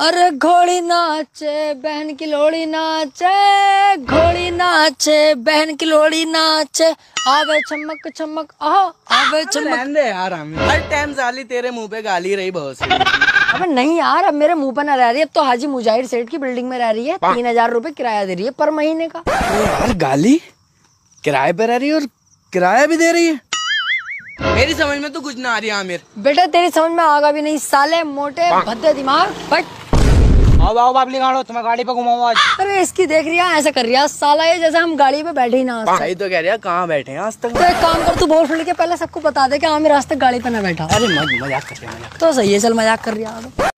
अरे घोड़ी नाचे बहन की लोड़ी नाचे घोड़ी नाचे बहन की लोड़ी नाचे। आवे चमक चमक आ आवे चमक। रहने दे यार हमें। हर टाइम साली तेरे मुँह पे गाली रही बहुत सी। अबे नहीं यार अब मेरे मुँह पर ना रह रही है। अब तो हाजी मुजाहिर सेठ की बिल्डिंग में रह रही है। तीन हज़ार रूपए किराया दे रही है पर महीने का। यार गाली? किराए पे रह रही है और किराया भी दे रही है? मेरी समझ में तो कुछ ना आ रही आमिर। बेटा तेरी समझ में आगा भी नहीं। साले मोटे भद्दे दिमाग बट आओ आओ बाबली गाड़ो तुम्हें गाड़ी पे घुमाओ आज। अरे इसकी देख रही है ऐसा कर रही है साला ये जैसे हम गाड़ी पे बैठे ही ना सही तो कह रही है कहाँ बैठे हैं आज तक? तो एक काम कर तू बोल फुल के पहले सबको बता दे कि हाँ रास्ते आज तक गाड़ी पे ना बैठा। अरे मज़ाक कर रहे हैं तो सही है चल मज़ाक कर रही है